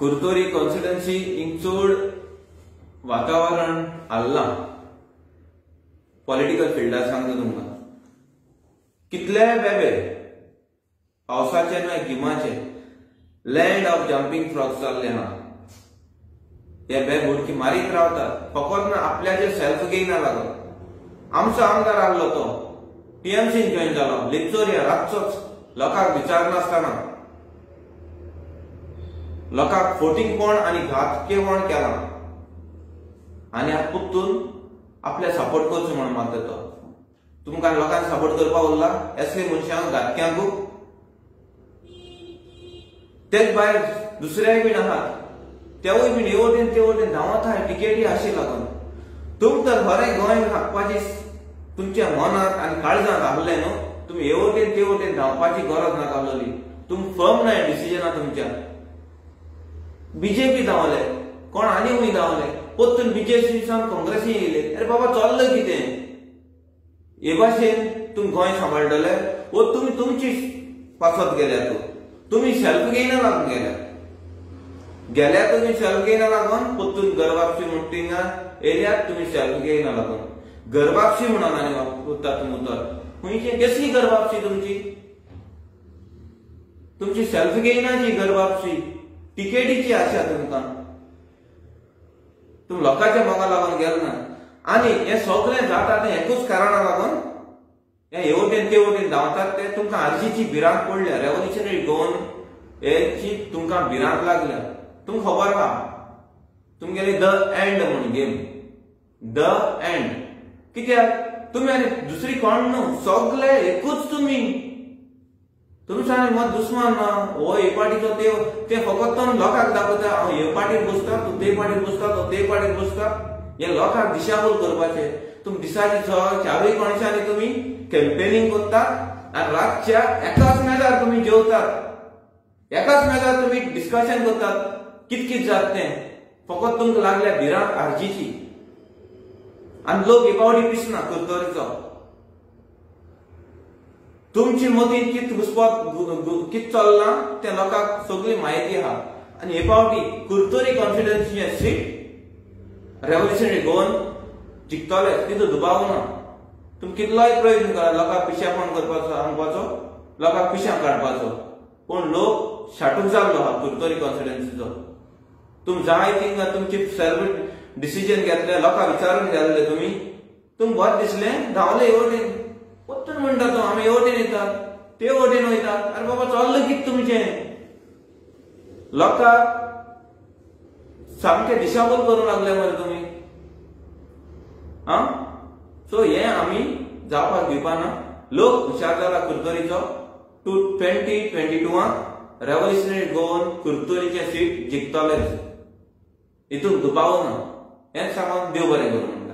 Curtorim constituency हिंग चड वातावरण आल्ला पॉलिटिकल फिल्डार सांगता तुमकां कितलेय बेबे पावसाचे ना गिमाचे लँड ऑफ जम्पिंग फ्रॉक्स जाल्ले आहा हे बेब उडकी मारीत रावतात फकत ना आपल्याचे सेल्फ गेना लागत आमचो आमदार आहलो तो. पीएमसीन जॉईन जालो लिप्चोरिया रातचोच. लोकांक विचारनासतना लोकांक फोटींग कोण आनी घातके कोण केला? आनी आतां पुत्तून आपल्या सपोर्ट करचो म्हणून मागता तो. तुमकां लोकांक सपोर्ट करपाक उरला असले मनशांक घातक्यांकू तेच भायर दुसऱ्याय बीन आहात तेवूय बीन हे वटेन ते वटेन धांवत आहात टिकेटी आशी लागून. तुमकां तर खरें गोंय हाकपाची तुमच्या मनात आनी काळजांत आहलें न्हू तुमी हे वटेन ते वटेन धांवपाची गरज नाकालोली तुम फर्म नाय डिसिजनां तुमच्या. बीजेपी धांवले. कोण आनी खूंय धांवले. परतून बीजेपी सावन काँग्रेसी येयले अरे बाबा चल्लं कितें? हे भाशेन तुमी गोंय सांबाळटले वो तुमी तुमची पासत गेल्या तूं. तुमी सेल्फ गेना लागून गेल्या. गेल्या तुमी सेल्फ गेना लागून परतून गर्भापशी ना. येयल्यात तुमी सेल्फ गेना लागून गरबापशी म्हणून आनी उत्ता तुमी उतर खंयची कसली गरबापशी तुमची? तुमची सेल्फ गेनाची गरबापशी टिकेटीची आशा तुमकां तुमी लोकांच्या मोगा लागून गेल ना. आनी हे सगळें जाता तें एकूच कारणा लागून हे येवटेन ते वटेन धांवतात ते तुमकां आरजीची भिरांत पडल्या रेव्होल्युशनरी गोवन हेची तुमकां भिरांत लागल्या. तुमकां खबर आहा तुमगेली द एंड म्हणून गेम. द एंड कित्याक? तुमी आनी दुसरी कोण न्हू सगळे एकूच तुमी तुमच्या मत दुस्मान ना हो हे पार्टीचो ते ते फकत तो लोकांक दाखयता हांव हे पार्टीर बसता तूं ते पार्टीर बसता तो ते पार्टीर बसता हे लोकांक दिशाभूल करपाचे. तुमी दिसाची चारूय कोणशांनी तुमी कॅम्पेनिंग करतात आनी रातच्या एकाच मेजार तुमी जेवतात. एकाच मेजार तुमी डिस्कशन करतात. कित कित जात तें फकत तुमकां लागल्या भिरांत आरजीची. आनी लोक हे पावटी पिसना कुर्तोरीचो तुमची मतीन कित घुसपाक कित चल्ला तें लोकांक सगळी म्हायती आहा आनी हे पावटी कुर्तोरी कॉन्फिडन्सीचे सीट रेव्होल्युशनरी गोवन जिखतले तितू दुबाव ना. तुमी कितलोय प्रयत्न करा लोकांक पिशेपण करपाचो सांगपाचो लोकांक पिश्यां काडपाचो पूण लोक शाटूक जाल्लो आहा कुर्तोरी कॉन्फिडन्सीचो तुमी जाय तिंगा तुमची सर्व डिसिजन घेतले लोकांक विचारून घेतले तुमी तुमकां बरें दिसलें धांवले हे परतून म्हणटा तो आमी हे वटेन येतात ते वटेन वयतात अरे बाबा चल्लं कित तुमचें लोकांक सामकें दिशाभूल करूंक लागले मरे तुमी आं सो हे आमी जावपाक दिवपाना लोक हुशार जाला कुर्तोरीचो टू ट्वेंटी ट्वेंटी टूवाक रेव्होल्युशनरी गोवन कुर्तोरीचे सीट जिखतलेच हितून दुबाव ना हें सांगून देव बरें करूं